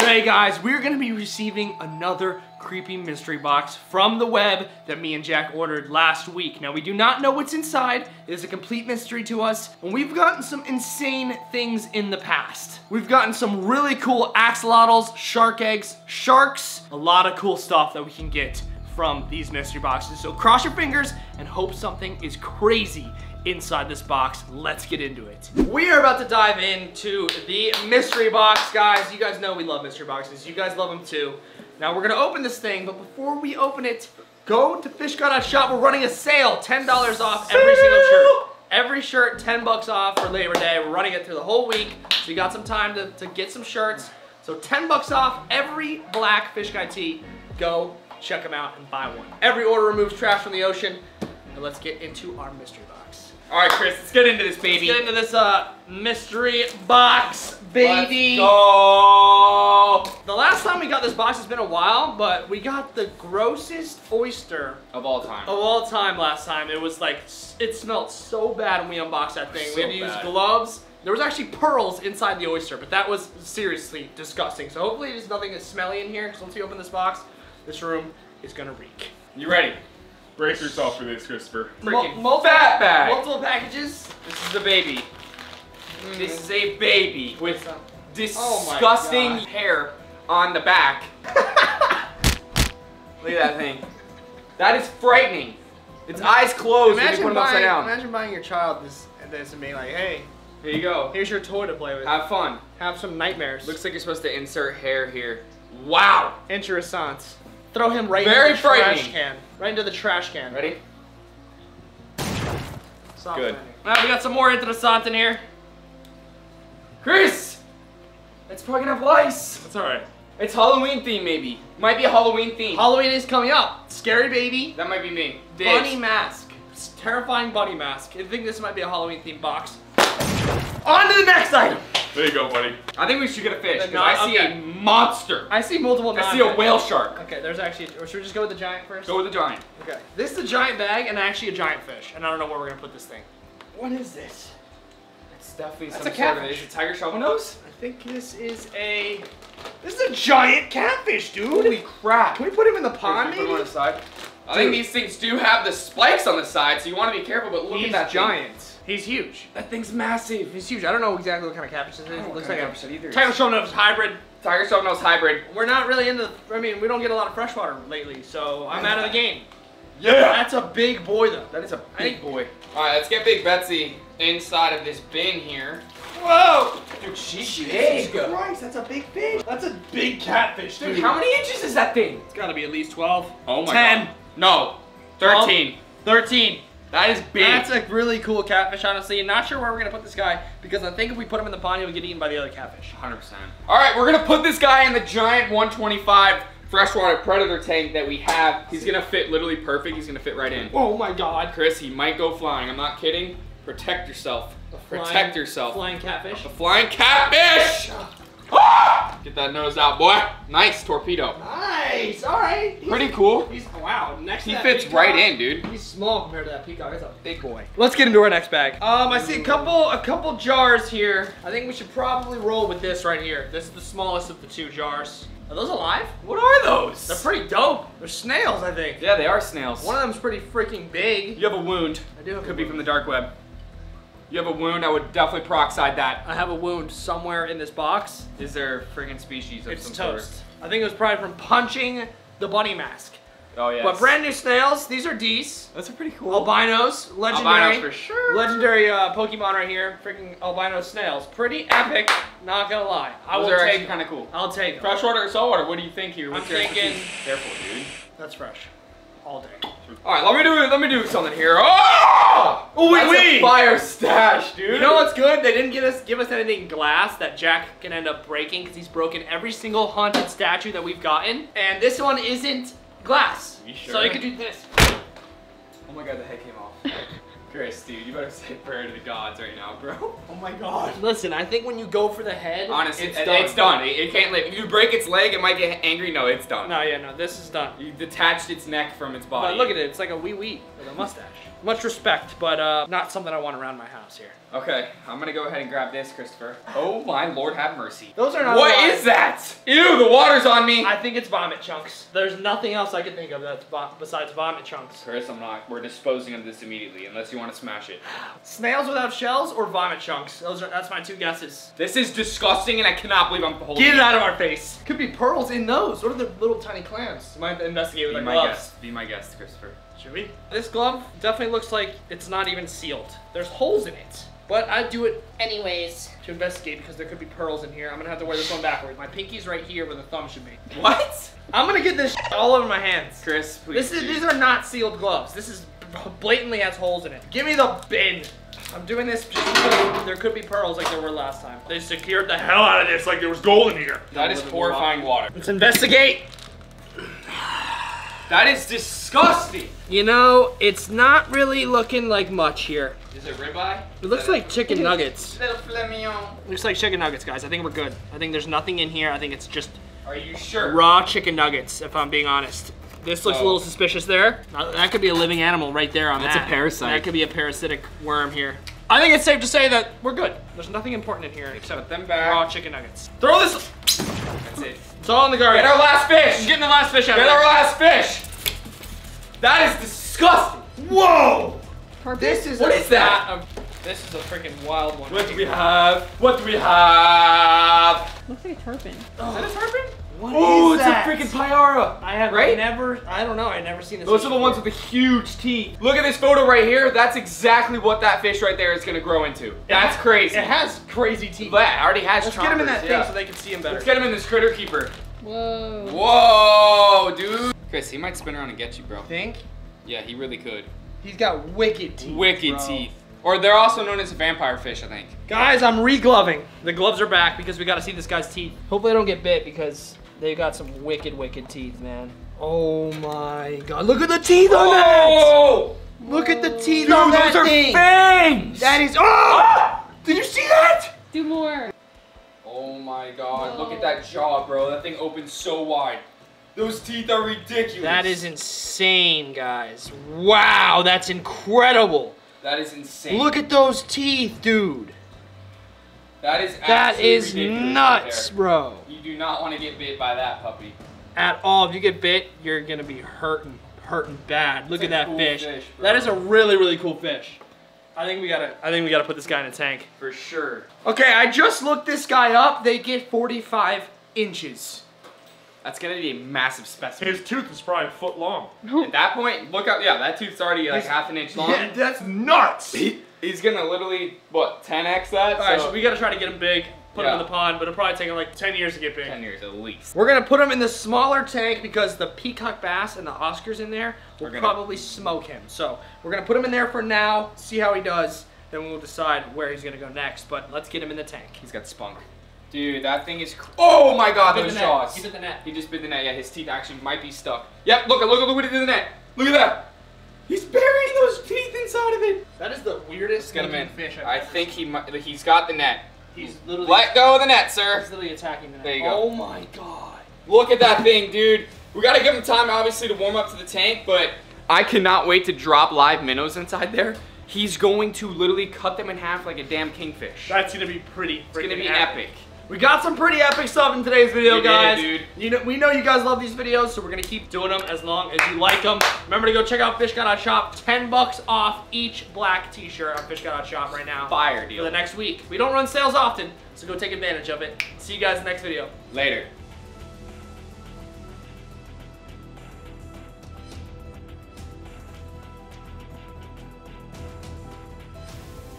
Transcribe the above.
Today, guys, we're gonna be receiving another creepy mystery box from the web that me and Jack ordered last week. Now, we do not know what's inside. It is a complete mystery to us, and we've gotten some insane things in the past. We've gotten some really cool axolotls, shark eggs, sharks, a lot of cool stuff that we can get from these mystery boxes. So cross your fingers and hope something is crazy inside this box. Let's get into it. We are about to dive into the mystery box, guys. You guys know we love mystery boxes. You guys love them too. Now we're gonna open this thing, but before we open it, go to fishguy.shop. We're running a sale, $10 off every single shirt. Every shirt, 10 bucks off for Labor Day. We're running it through the whole week, so you got some time to, to get some shirts. So 10 bucks off every black Fish Guy tee. Go check them out and buy one. Every order removes trash from the ocean. And let's get into our mystery box. All right, Chris, let's get into this, baby. Let's get into this uh, mystery box, baby. Let's go. The last time we got this box has been a while, but we got the grossest oyster Of all time. of all time last time. It was like, it smelled so bad when we unboxed that thing. we had to So use gloves. There was actually pearls inside the oyster, but that was seriously disgusting. So hopefully there's nothing that's smelly in here, because once we open this box, this room is gonna reek. You ready? Brace yourself for this, Christopher. Freaking Mul- fat bag. Multiple packages. This is a baby. This is a baby with Oh disgusting God. hair on the back. Look at that thing. That is frightening. Its eyes closed when you put Imagine them upside buying, down. imagine buying your child this and this and being like, hey, Here you go. here's your toy to play with. Have fun. Have some nightmares. Looks like you're supposed to insert hair here. Wow. Interessant. Throw him right Very into the trash can. Right into the trash can. Ready? Soft Good. landing. All right, we got some more interessant in here. Chris! It's probably gonna have lice. That's all right. It's Halloween theme, maybe. Might be a Halloween theme. Halloween is coming up. Scary baby. that might be me. Bunny mask. It's terrifying bunny mask. I think this might be a Halloween themed box. On to the next item. There you go, buddy. I think we should get a fish. The 'cause non- I see okay. a monster. I see multiple. I see a whale shark. Okay, there's actually. Or should we just go with the giant first? Go with the giant. Okay. This is a giant bag and actually a giant fish, and I don't know where we're gonna put this thing. What is this? It's definitely That's some a sort of. catfish. Is it tiger shovel nose? I think this is a. This is a giant catfish, dude. Holy crap! Can we put him in the Here, pond, can we put him on the side. I Dude. think these things do have the spikes on the side, so you want to be careful. But look He's at that thing. Giant. He's huge. That thing's massive. He's huge. I don't know exactly what kind of catfish this is. I don't It looks like a of catfish either. tiger shovel nose hybrid. Tiger shovel nose hybrid. We're not really into. The, I mean, we don't get a lot of freshwater lately, so I'm out of the game. Yeah. That's a big boy, though. That is a big think- boy. All right, let's get Big Betsy inside of this bin here. Whoa! Dude, she's Jesus big. Christ, that's a big fish. That's a big catfish, dude. Dude, how many inches is that thing? It's gotta be at least 12. Oh my 10. god. No. 13. 13. That is big. That's a really cool catfish, honestly. Not sure where we're gonna put this guy because I think if we put him in the pond, he'll get eaten by the other catfish. 100%. All right, we're gonna put this guy in the giant 125 freshwater predator tank that we have. He's gonna fit literally perfect. He's gonna fit right in. Oh my god. Chris, he might go flying. I'm not kidding. Protect yourself. Protect yourself. Flying catfish. A flying catfish! Ah! Get that nose out, boy. Nice torpedo. Nice. All right. He's- Pretty cool. He's wow. Next. He fits peacock, right in, dude. He's small compared to that peacock. That's a big boy. Let's get into our next bag. Um, I see a couple, a couple jars here. I think we should probably roll with this right here. This is the smallest of the two jars. Are those alive? What are those? They're pretty dope. They're snails, I think. Yeah, they are snails. One of them's pretty freaking big. You have a wound. I do Could be wound. from the dark web. You have a wound. I would definitely peroxide that. I have a wound somewhere in this box. Is there a friggin' species of It's some toast. I think it was probably from punching the bunny mask. Oh yeah. But brand new snails. These are D's. Those are pretty cool. Albinos. Legendary. Albinos for sure. Legendary uh, Pokemon right here. Freaking albino snails. Pretty epic. Not gonna lie. I Those will are take actually kind of cool. I'll take them. Freshwater or saltwater? What do you think here? I'm your thinking- expertise? Careful, dude. That's fresh. All day. All right, let me do let me do something here. Oh! Oh, wait, That's wait. a fire stash, dude. You know what's good? They didn't give us give us anything glass that Jack can end up breaking because he's broken every single haunted statue that we've gotten. And this one isn't glass. You sure? So sure? you could do this. Oh my god, the head came off. Chris, dude, you better say prayer to the gods right now, bro. Oh my god. Listen, I think when you go for the head, Honestly, it's it- done. It's done. It, it can't live. If you break its leg, it might get angry. No, it's done. No, yeah, no, this is done. You detached its neck from its body. But look at it, it's like a wee wee with a mustache. Much respect, but uh, not something I want around my house here. Okay, I'm gonna go ahead and grab this, Christopher. Oh my lord, have mercy. Those are not What alive. is that? Ew, the water's on me. I think it's vomit chunks. There's nothing else I can think of that's besides vomit chunks. Chris, I'm not. We're disposing of this immediately, unless you want to smash it. Snails without shells or vomit chunks. Those are that's my two guesses. This is disgusting, and I cannot believe I'm holding it. Get it out of our face. Could be pearls in those. What are the little tiny clams? Might investigate with Be my guest. Be my guest, Christopher. Should we? This glove definitely looks like it's not even sealed. There's holes in it. But I'd do it anyways to investigate because there could be pearls in here. I'm gonna have to wear this one backwards. My pinky's right here where the thumb should be. What? I'm gonna get this all over my hands. Chris, please. This is dude. these are not sealed gloves. This is blatantly has holes in it. Give me the bin. I'm doing this just because there could be pearls like there were last time. They secured the hell out of this like there was gold in here. That is horrifying water. Let's investigate. That is disgusting. You know, it's not really looking like much here. Is it ribeye? It looks like chicken nuggets. Little filet. Looks like chicken nuggets, guys. I think we're good. I think there's nothing in here. I think it's just Are you sure? raw chicken nuggets, if I'm being honest. This looks a Oh. little suspicious there. That could be a living animal right there on That's that. a parasite. That could be a parasitic worm here. I think it's safe to say that we're good. There's nothing important in here Put except them back. raw chicken nuggets. Throw this. That's it. It's all in the garbage. Get our last I'm fish. getting the last fish out Get of our last fish. That is disgusting. Whoa! Purpose? This is What a is that? fat of- um, this is a freaking wild one. What do we have? What do we have? Looks like a tarpon. Is that a oh. tarpon? What Oh, is it's that? a freaking payara. I have Right? never. I don't know. I've never seen this. Those fish are the ones with the huge teeth. Look at this photo right here. That's exactly what that fish right there is gonna grow into. That's crazy. It has crazy teeth. But it already has Let's get him in that chompers, thing yeah. so they can see him better. Let's get him in this critter keeper. Whoa. Whoa, dude. Chris, he might spin around and get you, bro. Think Yeah, he really could. he's got wicked teeth. Wicked bro. teeth. Or they're also known as vampire fish, I think. Guys, I'm re-gloving. The gloves are back because we got to see this guy's teeth. Hopefully, I don't get bit because they got some wicked, wicked teeth, man. Oh my god! Look at the teeth on that! Oh! Look at the teeth Dude, on that those are thing. fangs! That is. Oh! Ah! Did you see that? Do more. Oh my god, look at that jaw, bro. That thing opens so wide. Those teeth are ridiculous. That is insane, guys. Wow, that's incredible. That is insane. Look at those teeth, dude. that is That right nuts, bro. You do not want to get bit by that puppy. At all, if you get bit, you're gonna be hurting, hurting bad. Look It's at that cool fish. fish, that is a really, really cool fish. I think we gotta, I think we gotta put this guy in a tank. For sure. Okay, I just looked this guy up. They get 45 inches. That's gonna be a massive specimen. His tooth is probably a foot long. At that point, look up. Yeah, that tooth's already like He's- half an inch long. Yeah, that's nuts. He, he's gonna literally what 10x that. All right, so so we gotta try to get him big, put him in the pond, but it'll probably take him like 10 years to get big. 10 years at least. We're gonna put him in the smaller tank because the peacock bass and the Oscars in there will gonna- probably smoke him. So we're gonna put him in there for now, see how he does. Then we'll decide where he's gonna go next. But let's get him in the tank. He's got spunk. Dude, that thing is. Cr- oh my god, Bit those the net. jaws. He bit the net. He just bit the net. Yeah, his teeth actually might be stuck. Yep, look, at look, at look what he did to the net. Look at that. He's burying those teeth inside of it. That is the weirdest Get him looking in. fish I've I ever think he might. He's got the net. he's literally Let go of the net, sir. he's literally attacking the net. There you go. Oh my god. Look at that thing, dude. We gotta give him time, obviously, to warm up to the tank, but I cannot wait to drop live minnows inside there. He's going to literally cut them in half like a damn kingfish. That's gonna be pretty. It's gonna freaking be epic. We got some pretty epic stuff in today's video, We it, guys. dude. You know, we know you guys love these videos, so we're gonna keep doing them as long as you like them. Remember to go check out FishGuy.shop. 10 bucks off each black t-shirt on FishGuy.shop right now. Fire For the next week. We don't run sales often, so go take advantage of it. See you guys in the next video. Later.